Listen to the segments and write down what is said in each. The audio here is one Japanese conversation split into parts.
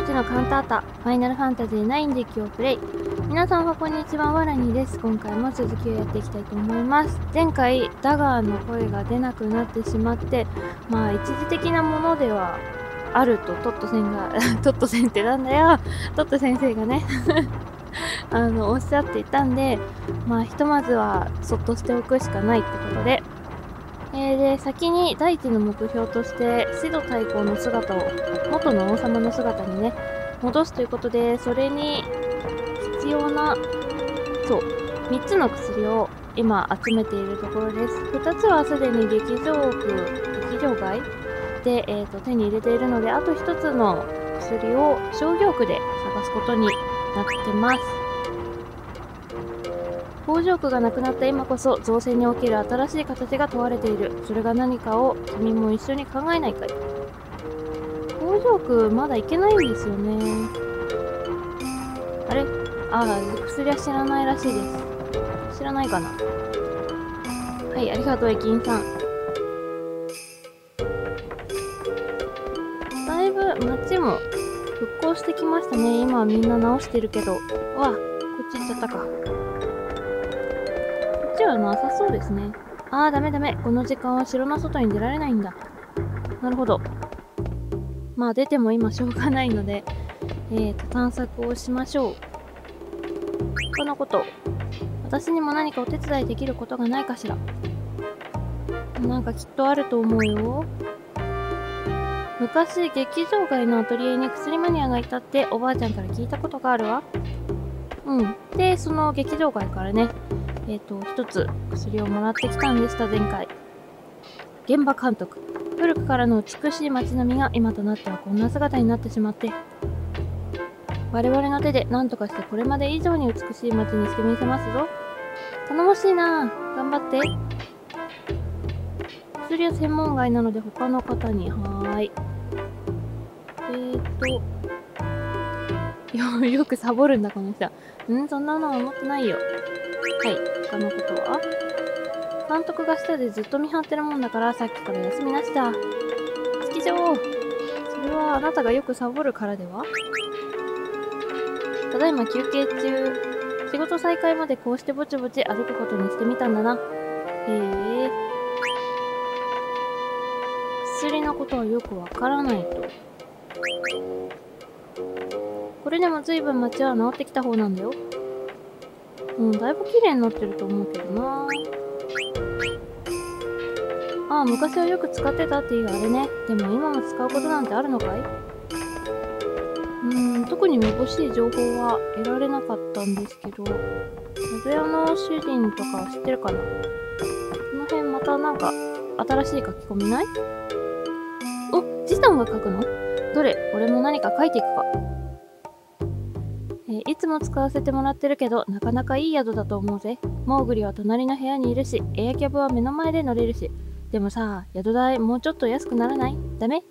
命のカンタータ、ファイナルファンタジー9デッキをプレイ。皆さんはこんにちは、わらにです。今回も続きをやっていきたいと思います。前回、ダガーの声が出なくなってしまって、まあ一時的なものではあると、トット先が、トット先ってなんだよトット先生がね あの、おっしゃっていたんで、まあひとまずはそっとしておくしかないってことで、えー、で、先に第一の目標として、シド太閤の姿を、元の王様の姿にね、戻すということで、それに必要な、そう、3つの薬を今集めているところです。2つはすでに劇場区、劇場外で、えーと、手に入れているので、あと1つの薬を商業区で探すことになってます。工場区がなくなった今こそ造船における新しい形が問われている。それが何かを君も一緒に考えないかい？工場区まだ行けないんですよね。あれ？ああ薬は知らないらしいです。知らないかな？はいありがとう駅員さん。だいぶ街も復興してきましたね。今はみんな直してるけど。わこっち行っちゃったか。はなさそうですね。ああ、ダメダメ。この時間は城の外に出られないんだ。なるほど。まあ出ても今しょうがないので、えーと、探索をしましょう。このこと。私にも何かお手伝いできることがないかしら。なんかきっとあると思うよ。昔、劇場外のアトリエに薬マニアがいたっておばあちゃんから聞いたことがあるわ。うん。で、その劇場外からね、えっ、ー、と、一つ薬をもらってきたんでした、前回。現場監督。古くからの美しい街並みが今となってはこんな姿になってしまって。我々の手で何とかしてこれまで以上に美しい街にしてみせますぞ。頼もしいな頑張って。薬は専門外なので他の方に。はーい。えーと。よ、よくサボるんだ、この人。うんそんなのは思ってないよ。はい。他のことは？監督が下でずっと見張ってるもんだからさっきから休みなしだ。式場それはあなたがよくサボるからでは？ただいま休憩中。仕事再開までこうしてぼちぼち歩くことにしてみたんだな。へえ。薬のことはよくわからないと。これでも随分街は治ってきた方なんだよ。うん、だいぶ綺麗になってると思うけどな。ああ、昔はよく使ってたっていうあれね。でも今も使うことなんてあるのかい？うーん、特にめぼしい情報は得られなかったんですけど、宿屋の主人とか知ってるかな？この辺またなんか新しい書き込みない？お、ジタンが書くの？どれ？俺も何か書いていくか。いつも使わせてもらってるけど、なかなかいい宿だと思うぜ。モーグリは隣の部屋にいるし、エアキャブは目の前で乗れるし。でもさ、宿代もうちょっと安くならない？ダメ？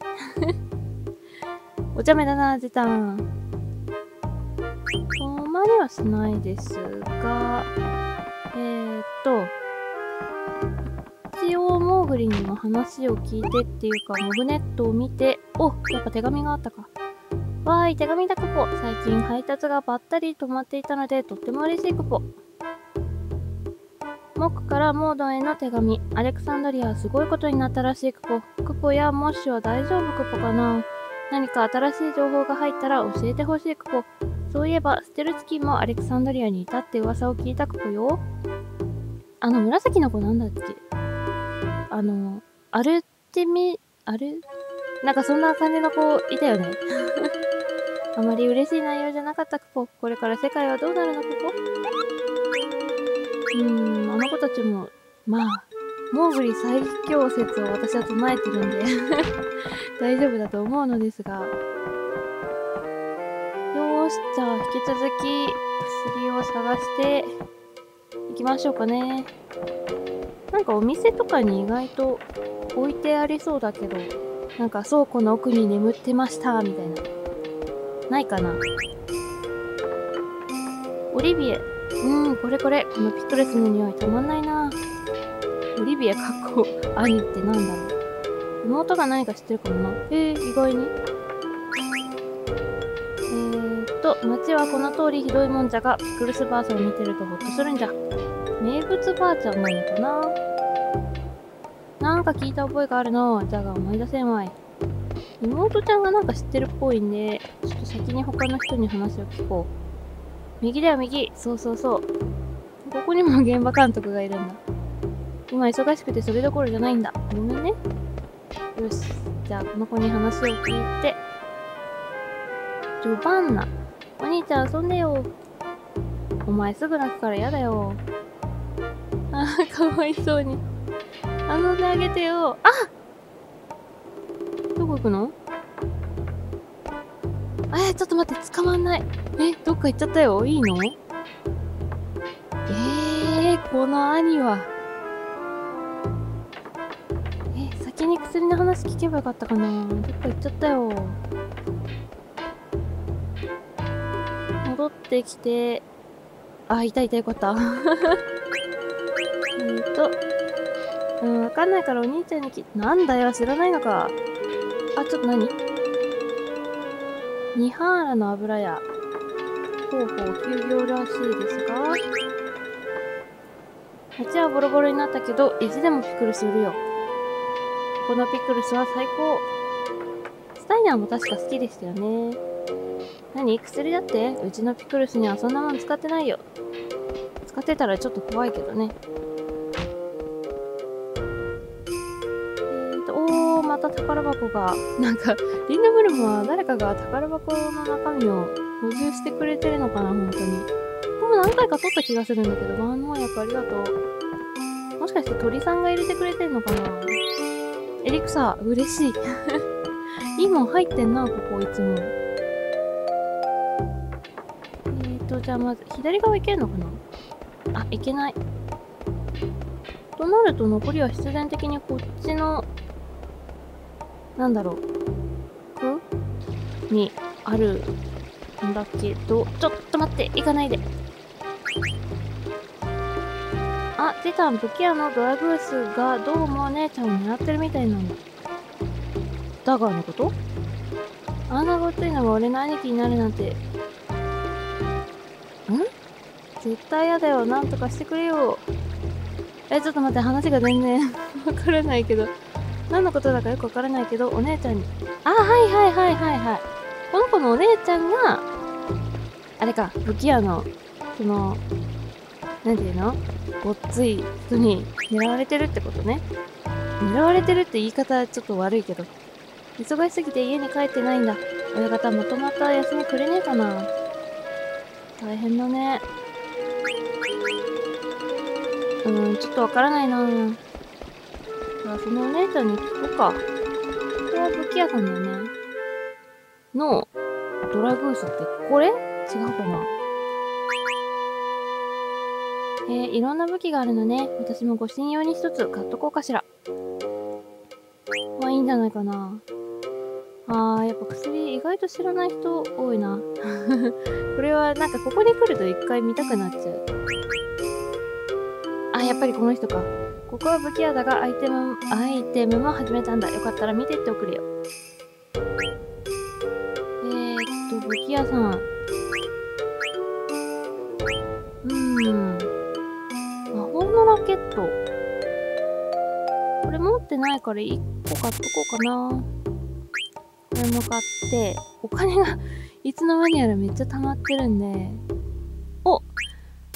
お茶目だな、ジタン。困りはしないですが、えー、っと、一応モーグリにも話を聞いてっていうか、モグネットを見て、おやっぱ手紙があったか。わーい、手紙だクポ。最近配達がばったり止まっていたので、とっても嬉しいクポ。モックからモードへの手紙。アレクサンドリアはすごいことになったらしいクポ。クポやモッシュは大丈夫クポかな何か新しい情報が入ったら教えてほしいクポ。そういえば、ステルツキーもアレクサンドリアにいたって噂を聞いたクポよ。あの、紫の子なんだっけ？あの、アルテミ、アル？なんかそんな感じの子いたよね。あまり嬉しい内容じゃなかったクポ。これから世界はどうなるのクポうーん、あの子たちも、まあ、モーグリ最強説を私は唱えてるんで 大丈夫だと思うのですが。よし、じゃあ引き続き薬を探していきましょうかね。なんかお店とかに意外と置いてありそうだけど、なんか倉庫の奥に眠ってました、みたいな。ないかなオリビエ。うん、これこれ。このピットレスの匂いたまんないな。オリビエかっこ兄ってなんだろう。妹が何か知ってるかもな。えー、意外に。街はこの通りひどいもんじゃが、ピクルスばあさんを見てるとほっとするんじゃ。名物ばあちゃんなのかななんか聞いた覚えがあるの。じゃが思い出せんわい。妹ちゃんがなんか知ってるっぽいんで、ちょっと先に他の人に話を聞こう。右だよ、右。そうそうそう。ここにも現場監督がいるんだ。今忙しくてそれどころじゃないんだ。ごめんね。よし。じゃあ、この子に話を聞いて。ジョバンナ。お兄ちゃん遊んでよ。お前すぐ泣くから嫌だよ。ああ、かわいそうに。遊んであげてよ。あどこ行くの？えー、ちょっと待って、捕まんない。え、どっか行っちゃったよ。いいの？えー、この兄は。え、先に薬の話聞けばよかったかな。どっか行っちゃったよ。戻ってきて、あ、いたいたよかった。えっと、うん、わかんないからお兄ちゃんにき、なんだよ、知らないのか。あ、ちょっと何？ニハーラの油屋。ほうほう、休業らしいですが。街はボロボロになったけど、いつでもピクルス売るよ。このピクルスは最高。スタイナーも確か好きでしたよね。何？薬だって？うちのピクルスにはそんなもん使ってないよ。使ってたらちょっと怖いけどね。宝箱が。なんか、リンダブルムは誰かが宝箱の中身を補充してくれてるのかな、本当に。もう何回か取った気がするんだけど、万能薬ありがとう。もしかして鳥さんが入れてくれてんのかなエリクサー、嬉しい。いいもん入ってんな、ここいつも。えーと、じゃあまず、左側行けるのかなあ、行けない。となると残りは必然的にこっちの、なんだろう、く？にあるんだけど、ちょっと待って、行かないで。あ、出た、武器屋のドラグースがどうもお姉ちゃんを狙ってるみたいなんだ。ダガーのこと？あんなごっついのが俺の兄貴になるなんてん？絶対嫌だよ。なんとかしてくれよ。え、ちょっと待って、話が全然 わからないけど。何のことだかよくわからないけど、お姉ちゃんに。あ、はいはいはいはいはい。この子のお姉ちゃんが、あれか、武器屋の、その、なんていうの？ごっつい人に狙われてるってことね。狙われてるって言い方ちょっと悪いけど。忙しすぎて家に帰ってないんだ。親方まとまった休みくれねえかな。大変だね。うん、ちょっとわからないなじゃあ、そのお姉ちゃんに聞こうか。これは武器屋さんだよね。の、ドラグースってこれ？違うかなえー、いろんな武器があるのね。私もご信用に一つ買っとこうかしら。まあいいんじゃないかな。あー、やっぱ薬意外と知らない人多いな。これはなんかここに来ると一回見たくなっちゃう。あ、やっぱりこの人か。ここは武器屋だがアイテム、アイテムも始めたんだ。よかったら見てっておくれよ。えー、っと、武器屋さん。うん。魔法のラケット。これ持ってないから1個買っとこうかな。これも買って、お金がいつの間にやらめっちゃ溜まってるんで。お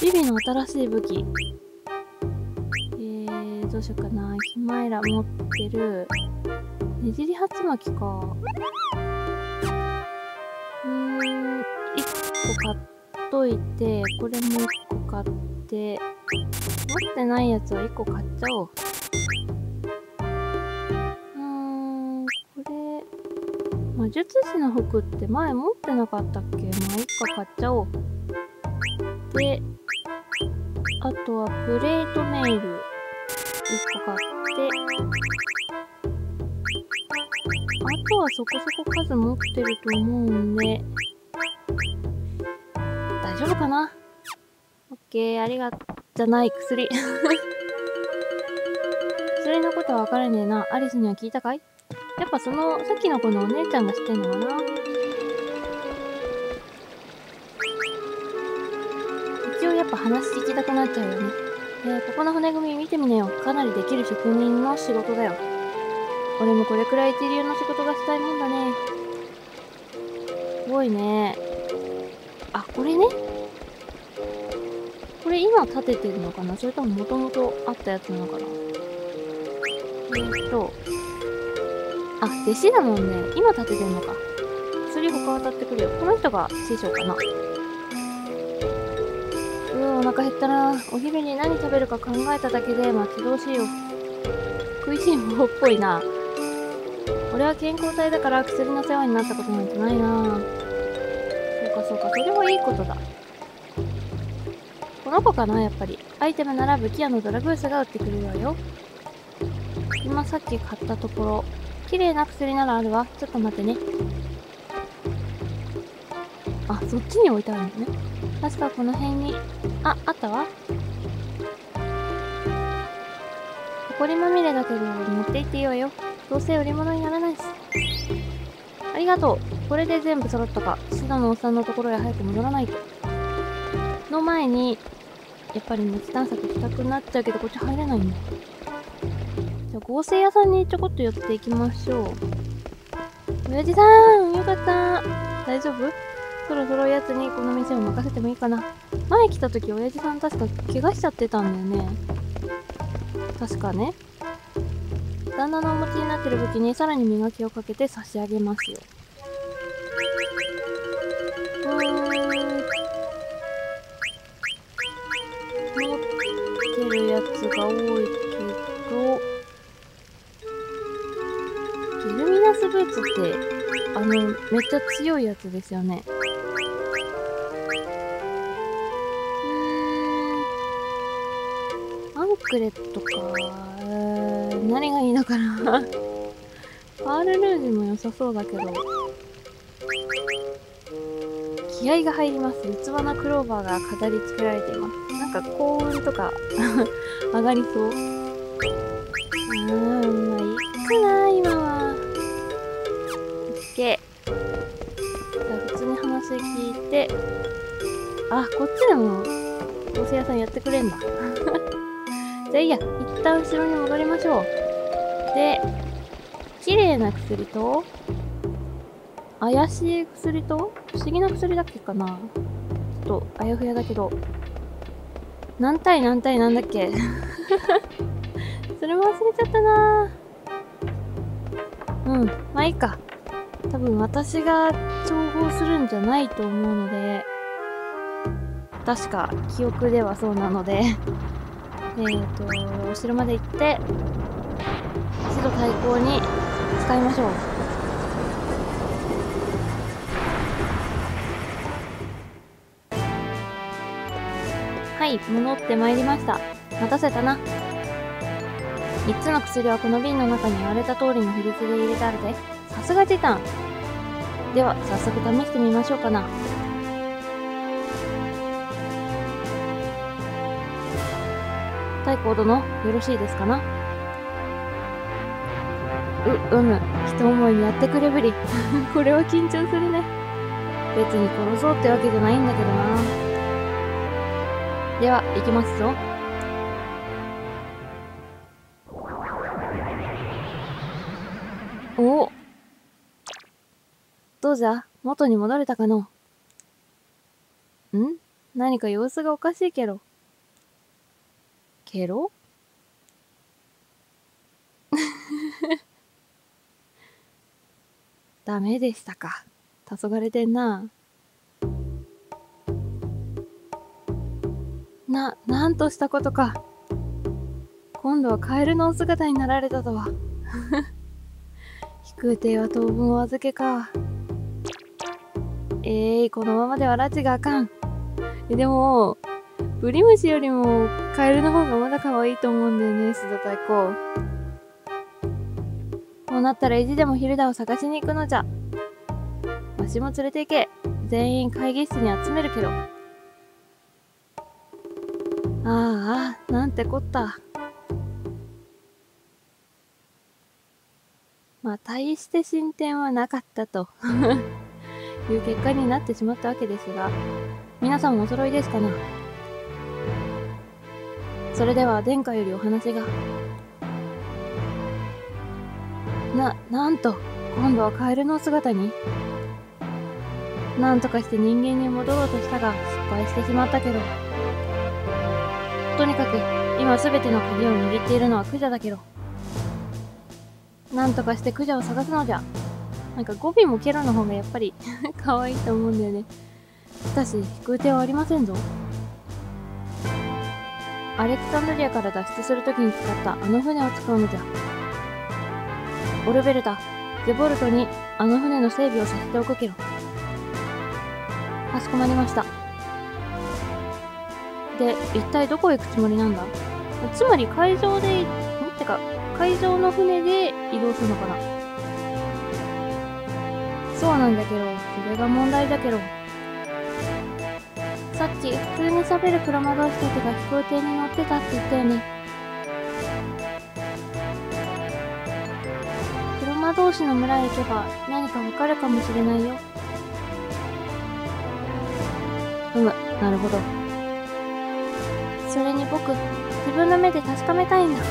ビビの新しい武器。どうしようかな。ヒマイラ持ってる。ねじり鉢巻きか。うーん、1個買っといて、これも1個買って、持ってないやつは1個買っちゃおう。うーん、これ、魔術師の服って前持ってなかったっけ？まあ、1個買っちゃおう。で、あとはプレートメール。1個買って、あとはそこそこ数持ってると思うんで、大丈夫かな？オッケー、ありが、じゃない、薬。薬のことはわからねえな。アリスには聞いたかい？やっぱその、さっきの子のお姉ちゃんが知ってんのかな？ぱ話聞きたくなっちゃうよね。えー、ここの骨組み見てみなよ。かなりできる職人の仕事だよ。俺もこれくらい一流の仕事がしたいもんだね。すごいね。あ、これね。これ今建ててるのかな？それとももともとあったやつなのかな？えー、っと。あ、弟子だもんね。今建ててんのか。薬他渡ってくるよ。この人が師匠かな。お腹減ったな。お昼に何食べるか考えただけで待ち遠しいよ。食いしん坊っぽいな。俺は健康体だから薬の世話になったことなんてないな。そうかそうか、それはいいことだ。この子かな、やっぱり。アイテムなら武器屋のドラグースが売ってくれるわよ。今さっき買ったところ。綺麗な薬ならあるわ。ちょっと待ってね。あ、そっちに置いてあるのね。確かこの辺に、あ、あったわ。埃まみれだけど、持って行っていいわよ。どうせ売り物にならないし。ありがとう。これで全部揃ったか。シダのおっさんのところへ早く戻らないと。の前に、やっぱり熱探索したくなっちゃうけど、こっち入れないんだ。じゃあ、合成屋さんにちょこっと寄っていきましょう。親父さんよかった大丈夫？そろそろやつにこの店を任せてもいいかな。前来た時、親父さん確か怪我しちゃってたんだよね。確かね。旦那のお持ちになってる武器にさらに磨きをかけて差し上げますよ。うん。持ってるやつが多いけど、ゲルミナスブーツって、あの、めっちゃ強いやつですよね。クレットか。えー何がいいのかな パールルージュも良さそうだけど。気合が入ります。器のクローバーが飾り付けられています。なんか幸運とか 上がりそう。うーん、まあいいかな、今は。オッケー。じゃあ普通に話聞いて、あ、こっちでも、合成屋さんやってくれんだ。じゃあいいや、一旦後ろに戻りましょう。で、綺麗な薬と、怪しい薬と、不思議な薬だっけかな。ちょっと、あやふやだけど、何対何対なんだっけ。それも忘れちゃったな。うん、まあいいか。多分私が調合するんじゃないと思うので、確か記憶ではそうなので。えーと、後ろまで行って、指導対抗に使いましょう。はい、戻ってまいりました。待たせたな。3つの薬はこの瓶の中に言われた通りの比率で入れてあるで。さすがチタン。では、早速試してみましょうかな。太鼓殿、よろしいですかな？う、うむ。一思いにやってくれぶり。これは緊張するね。別に殺そうってわけじゃないんだけどな。では、行きますぞ。おどうじゃ？元に戻れたかの？ん？何か様子がおかしいけど。ケロ？ダメでしたか。黄昏てんな。な、なんとしたことか。今度はカエルのお姿になられたとは。飛空艇は当分お預けか。ええー、このままでは拉致があかん。え、でも、ブリムシよりもカエルの方がまだ可愛いと思うんだよね、須田太鼓。こうなったら意地でもヒルダを探しに行くのじゃ。わしも連れて行け。全員会議室に集めるけど。ああ、なんてこった。まあ、大して進展はなかったと いう結果になってしまったわけですが、皆さんもお揃いですかな？それでは殿下よりお話が。ななんと今度はカエルの姿に。なんとかして人間に戻ろうとしたが失敗してしまったけど。とにかく今全ての鍵を握っているのはクジャだけど。なんとかしてクジャを探すのじゃ。なんか語尾もケロの方がやっぱり 可愛いと思うんだよね。しかし引く手はありませんぞ。アレクサンドリアから脱出するときに使ったあの船を使うのじゃ。オルベルタゼボルトにあの船の整備をさせておくけどかしこまりました。で一体どこへ行くつもりなんだ？つまり海上でん？てか海上の船で移動するのかな。そうなんだけどそれが問題だけど。さっき普通に喋る車同士たちが飛行艇に乗ってたって言ったよね車同士の村へ行けば何かわかるかもしれないよ。うむなるほど。それに僕自分の目で確かめたいんだ。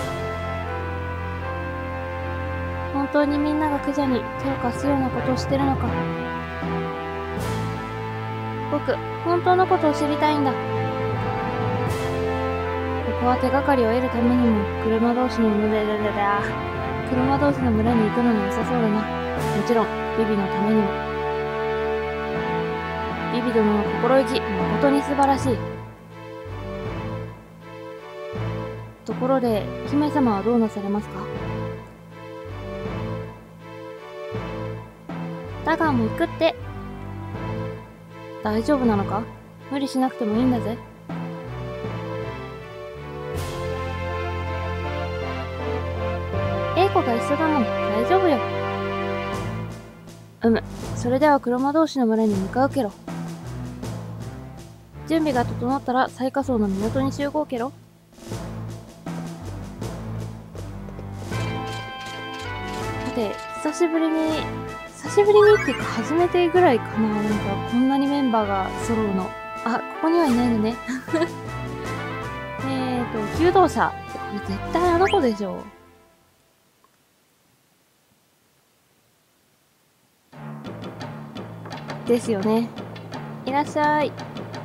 本当にみんながクジャに手を貸すようなことをしてるのか僕本当のことを知りたいんだ。ここは手がかりを得るためにも車同士の村で車同士の村に行くのも良さそうだな。もちろんビビのためにも。ビビ殿の心意気誠に素晴らしい。ところで姫様はどうなされますか？ダガーも行くって。大丈夫なのか？無理しなくてもいいんだぜ。英子が一緒だもん。大丈夫よ。うむ。それでは車同士の村に向かうけろ準備が整ったら最下層の港に集合けろさて久しぶりに久しぶりにっていうか初めてぐらいかな。なんかこんなにメンバーが揃うの。あここにはいないのね。えーと弓道者。これ絶対あの子でしょ。ですよね。いらっしゃい。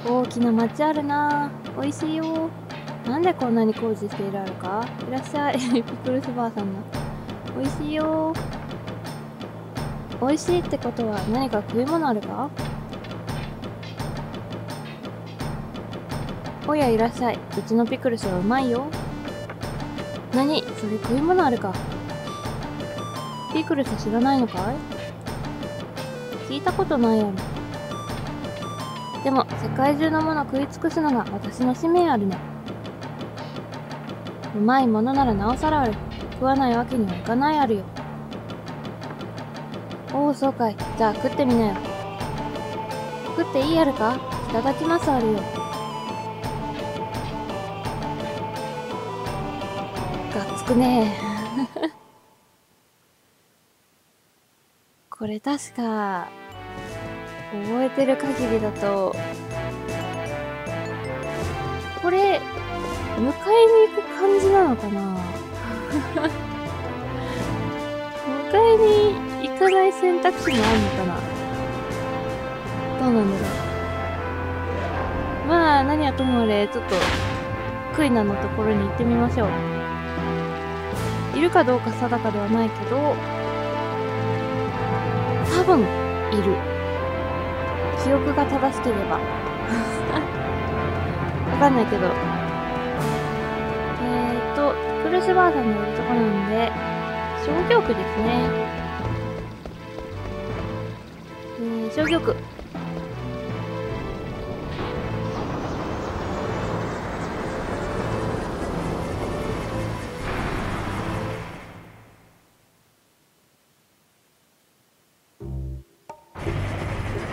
大きな町あるな。美味しいよ。なんでこんなに工事しているあるか。いらっしゃい。ピクルスばあさんが美味しいよ。美味しいってことは何か食い物あるか？おやいらっしゃい。うちのピクルスはうまいよ。何？それ食い物あるか？ピクルス知らないのかい？聞いたことないやろでも世界中のもの食い尽くすのが私の使命あるね。うまいものならなおさらある。食わないわけにはいかないあるよ。おおそうかいじゃあ食ってみなよ。食っていいあるか？いただきますあるよ。がっつくね。これ確か覚えてる限りだとこれ迎えに行く感じなのかな？迎えに行かない選択肢もあるのかな？どうなんだろう。まあ何はともあれちょっとクイナのところに行ってみましょう。いるかどうか定かではないけど多分いる。記憶が正しければ。わかんないけど。えーとクルスバーさんのいるとこなんで商業区ですね。えー、商業区。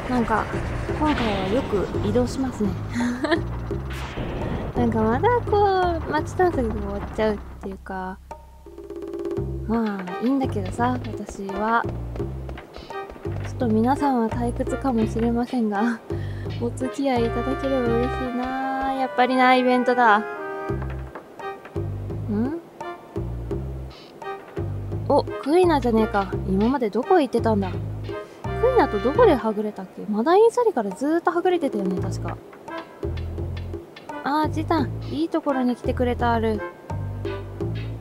なんか今回はよく移動しますね。なんかまだこう街探索が終わっちゃうっていうか。まあいいんだけどさ私は。っと皆さんは退屈かもしれませんが お付き合いいただければ嬉しいなやっぱりなイベントだん？お、クイナじゃねえか。今までどこへ行ってたんだ？クイナとどこではぐれたっけ？マダインサリからずっとはぐれてたよね、確か。あー、ジタン、いいところに来てくれたある。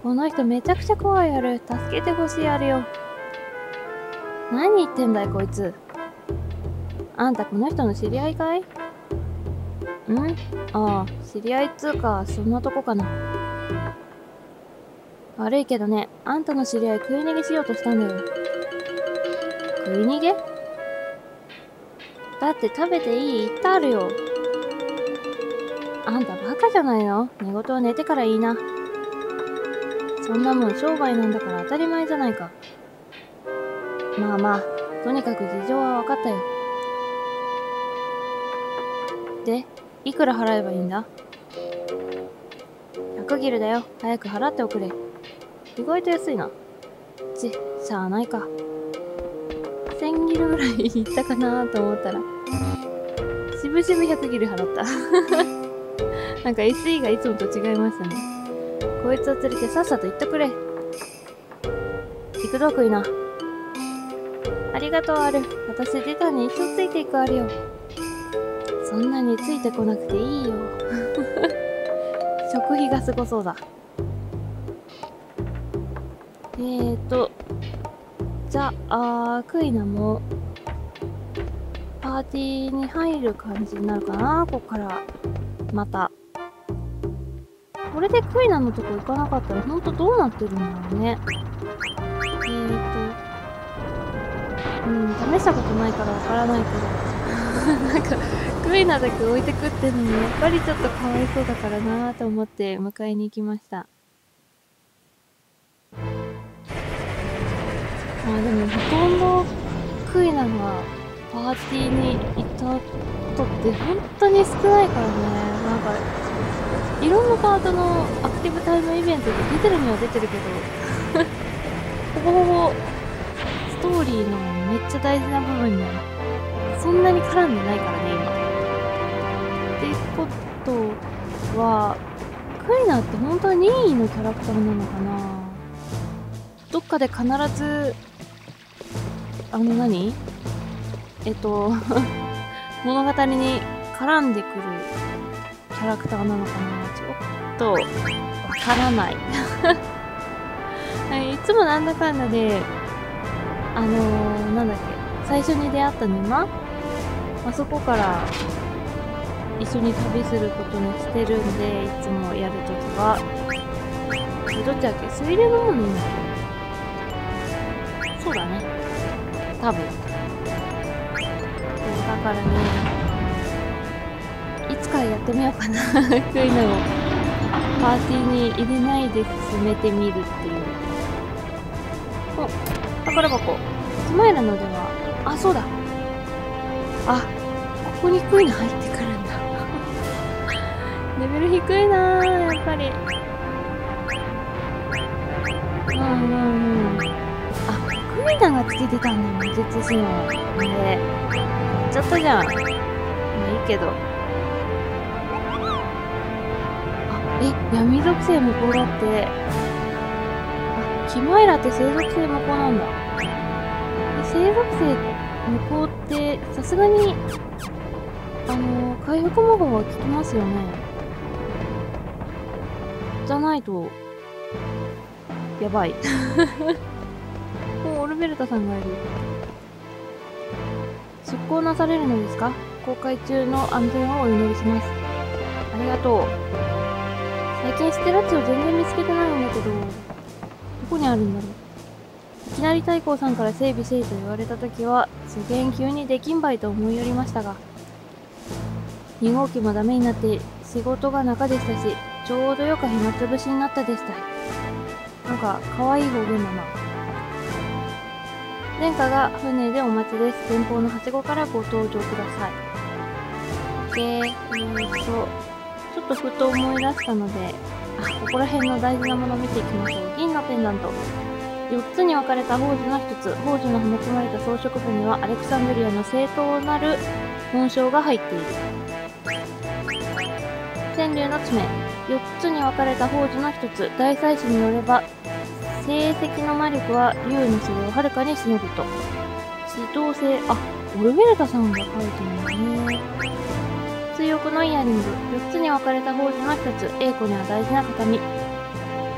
この人めちゃくちゃ怖いある。助けてほしいあるよ。何言ってんだい、こいつ。あんたこの人の知り合いかい？ん？ああ、知り合いっつうか、そんなとこかな。悪いけどね、あんたの知り合い食い逃げしようとしたんだよ。食い逃げ？だって食べていい？言ってあるよ。あんたバカじゃないの寝言は寝てからいいな。そんなもん商売なんだから当たり前じゃないか。まあまあ、とにかく事情は分かったよ。で、いくら払えばいいんだ ?100 ギルだよ。早く払っておくれ。意外と安いな。ち、しゃあないか。1000ギルぐらいいったかなと思ったら、しぶしぶ100ギル払った。なんか SE がいつもと違いましたね。こいつを連れてさっさと行ってくれ。行くぞ、クイナ。ありがとう、アル。私、ジタに一生ついていくあるよ。そんなについてこなくていいよ。食費がすごそうだ。えーと、じゃあ、クイナも、パーティーに入る感じになるかな？こっから、また。これでクイナのとこ行かなかったら、ほんとどうなってるんだろうね。えー、うん、試したことないからわからないけど、なんか、クイナだけ置いてくってのも、やっぱりちょっとかわいそうだからなと思って迎えに行きました。まあでもほとんどクイナがパーティーに行ったことって本当に少ないからねなんかいろんなパートのアクティブタイムイベントで出てるには出てるけど ほぼほぼストーリーのめっちゃ大事な部分にそんなに絡んでないからね今。ってことはクイナって本当は任意のキャラクターなのかな？どっかで必ずあの何？えっと 物語に絡んでくるキャラクターなのかな？ちょっとわからない いつもなんだかんだであのー、なんだっけ最初に出会った沼？あそこから一緒に旅することにしてるんでいつもやるときは。どっちだっけ？水流のものいいんだっけそうだね。多分。だからねいつからやってみようかな。そういうのを。パーティーに入れないで進めてみるっていう。お宝箱。スマイラのでは？あそうだ。あここにクイナ入ってくるんだ。レベル低いなーやっぱり。うんうんうん。あクイナがつけてたんだ魔術師のあれ。やっちゃったじゃん。まあいいけど。あえ闇属性無効だって。あキマイラって生属性無効なんだ。え生属性無効ってさすがにあの回復魔法は効きますよねじゃないとやばい もうオルベルタさんがいる。出航なされるのですか？公開中の安全をお祈りします。ありがとう。最近ステラッチを全然見つけてないんだけど、どこにあるんだろう？いきなり太閤さんから整備せいと言われた時は、初見急にできんばいと思いよりましたが、2号機もダメになって仕事が中でしたし、ちょうどよく暇つぶしになったでした。なんか、可愛い方言だな。殿下が船でお待ちです。前方のはしごからご登場ください。で、えー、っと、ちょっとふと思い出したので、あ、ここら辺の大事なものを見ていきましょう。銀のペンダント。4つに分かれた宝珠の1つ、宝珠の育まれた装飾部にはアレクサンドリアの正当なる紋章が入っている。川柳の爪。4つに分かれた宝珠の1つ。大祭司によれば成績の魔力は竜のそれをはるかにしのぐと。指導性。あオルベルタさんが書いてるんだね。追憶のイヤリング。4つに分かれた宝珠の1つ。英子には大事な形。見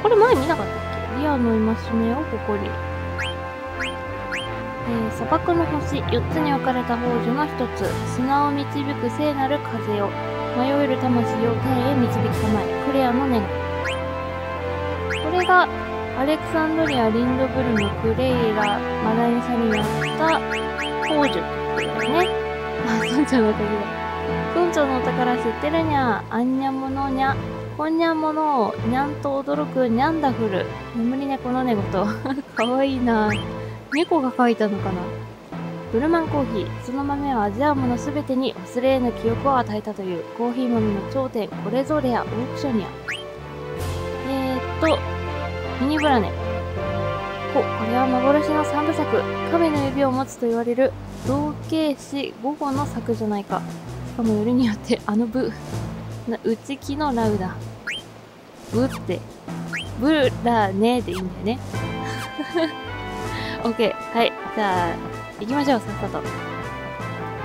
これ前見なかったっけ？リアの戒めを誇りえー、砂漠の星4つに分かれた宝珠の1つ。砂を導く聖なる風を迷える魂を天へ導きたまえクレアの願いこれがアレクサンドリア・リンドブルのクレイラ・マダインサにあった宝珠ってことですね。あ村長のおかげだ。村長のお宝知ってるにゃあんにゃものにゃこんにゃんものをにゃんと驚くにゃんダフル眠り猫の寝言 かわいいな。猫が書いたのかな。ブルマンコーヒー、その豆は味わうものすべてに忘れ得ぬ記憶を与えたという。コーヒー豆の頂点、これぞレア、オークショニア。えー、っと、ミニブラネ。こ、これは幻の三部作、亀の指を持つと言われる同型詞午後の作じゃないか。しかもよりによってあの部、な内気のラウダ。ブって、ブラネでいいんだよね。OK。はい。じゃあ、行きましょう、さっさと。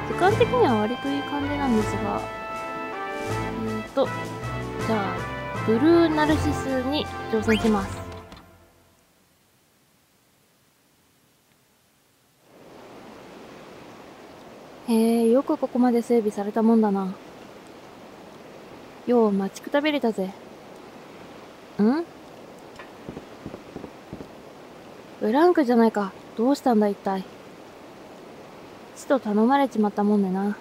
時間的には割といい感じなんですが、えーと、じゃあ、ブルーナルシスに挑戦します。へえ、よくここまで整備されたもんだな。よう待ちくたびれたぜ。ん？ブランクじゃないか。どうしたんだ一体。父と頼まれちまったもんでな。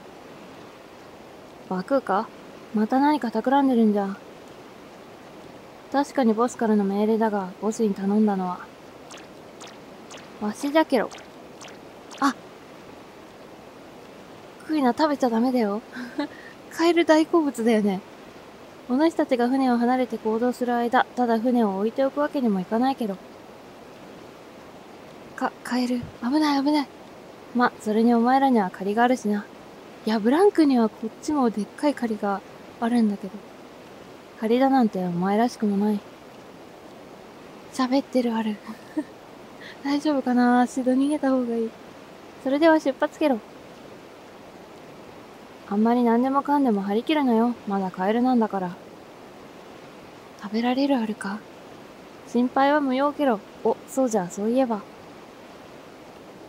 バクか？また何か企んでるんじゃ。確かにボスからの命令だが、ボスに頼んだのは。わしじゃけろ。あクイナ食べちゃダメだよ。カエル大好物だよね。お主たちが船を離れて行動する間、ただ船を置いておくわけにもいかないけど。か、カエル。危ない危ない。ま、それにお前らには借りがあるしな。いや、ブランクにはこっちもでっかい借りがあるんだけど。借りだなんてお前らしくもない。喋ってるある。大丈夫かな？シド逃げた方がいい。それでは出発けろ。あんまり何でもかんでも張り切るなよ。まだカエルなんだから。食べられるあるか？心配は無用けろ。お、そうじゃ、そういえば。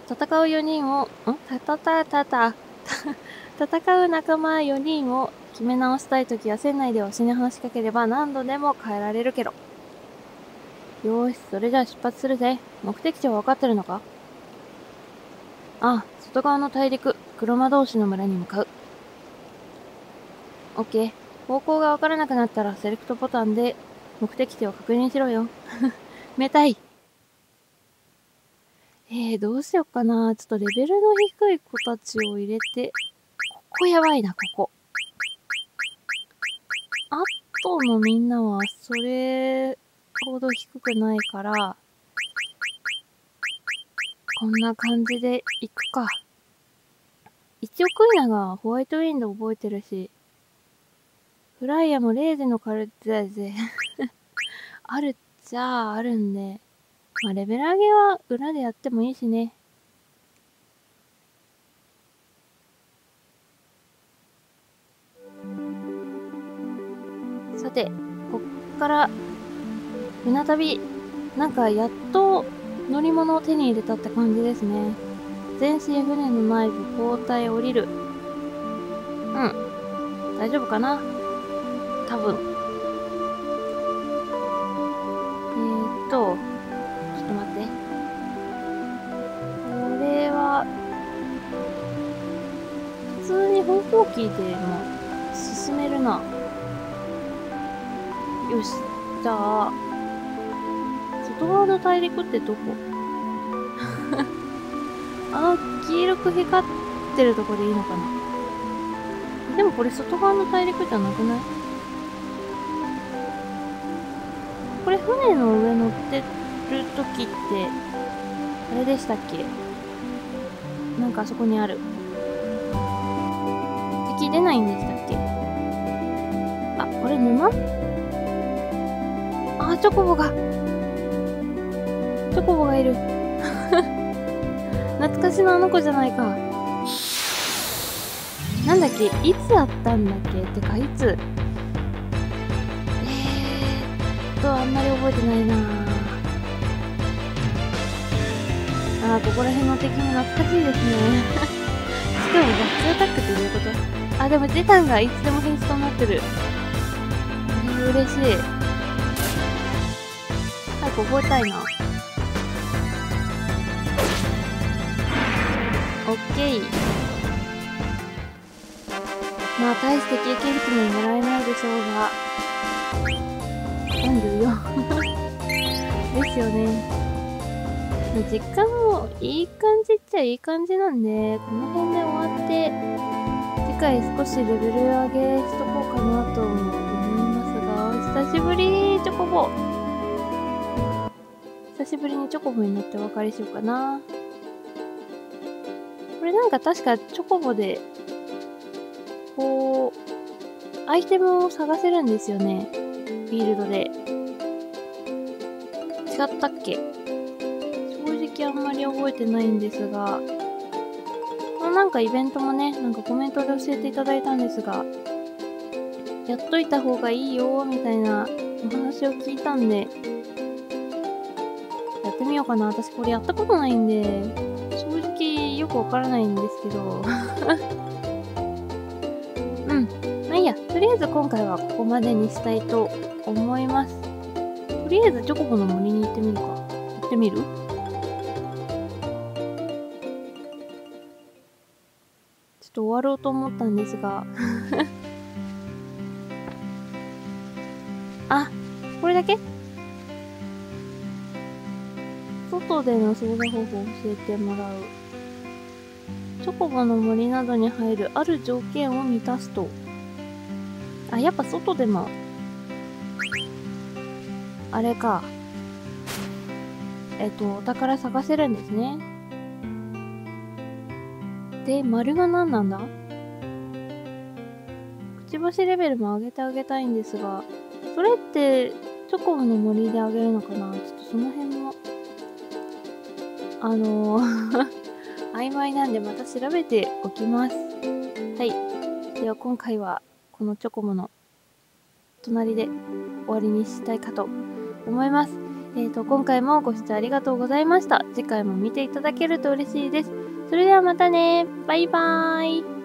戦う4人を、ん？たたたたた、戦う仲間4人を決め直したいときは船内でわしに話しかければ何度でも変えられるけど。よーし、それじゃあ出発するぜ。目的地は分かってるのか？あ、外側の大陸、黒魔同士の村に向かう。オッケー。方向が分からなくなったらセレクトボタンで目的地を確認しろよ。めたい。えー、どうしよっかな。ちょっとレベルの低い子たちを入れて、ここやばいな、ここ。あとのみんなはそれほど低くないから、こんな感じでいくか。一応クイナがホワイトウィンド覚えてるし、フライヤーも0時のカルテで あるっちゃあるんで、まあ、レベル上げは裏でやってもいいしね。さて、こっから船旅、なんかやっと乗り物を手に入れたって感じですね。全身船の内部交代降りる。うん。大丈夫かな？分。えー、っと待って。これは。普通に、方向キーでも進めるな。よし。じゃあ、外側の大陸ってどこ？あの黄色く光ってるとこでいいのかなでもこれ外側の大陸じゃなくない？これ船の上乗ってる時って、あれでしたっけ？なんかあそこにある。敵出ないんでしたっけ？あ、これ沼？あチョコボが。チョコボがいる。懐かしのあの子じゃないか。なんだっけ？いつあったんだっけ？てかいつ？あんまり覚えてないな。あーここら辺の敵も懐かしいですね。しかもバックアタックってどういうこと？あでもジタンがいつでも変身となってる。これ嬉しい。早く覚えたいな。オッケー。まあ大して経験値ももらえないでしょうが。44 ですよね。実感もいい感じっちゃいい感じなんでこの辺で終わって次回少しレベル上げしとこうかなと思いますが久しぶりチョコボ。久しぶりにチョコボになってお別れしようかな。これなんか確かチョコボでこうアイテムを探せるんですよね。フィールドで。違ったっけ？正直あんまり覚えてないんですが。まあ、なんかイベントもねなんかコメントで教えていただいたんですが。やっといた方がいいよみたいなお話を聞いたんで。やってみようかな。私これやったことないんで正直よくわからないんですけど。うん。まあいいや。とりあえず今回はここまでにしたいと思います。りあえずチョコボの森に行ってみるか。行ってみる？ちょっと終わろうと思ったんですが。あこれだけ？外での操作方法を教えてもらう。チョコボの森などに入るある条件を満たすと。あやっぱ外でも。あれか。えっとお宝探せるんですね。で、丸が何なんだ？くちばしレベルも上げてあげたいんですが、それって、チョコボの森であげるのかな？ちょっとその辺も、あのー 曖昧なんでまた調べておきます。はい。では今回は、このチョコボの隣で終わりにしたいかと思います。えーと、今回もご視聴ありがとうございました。次回も見ていただけると嬉しいです。それではまたねバイバーイ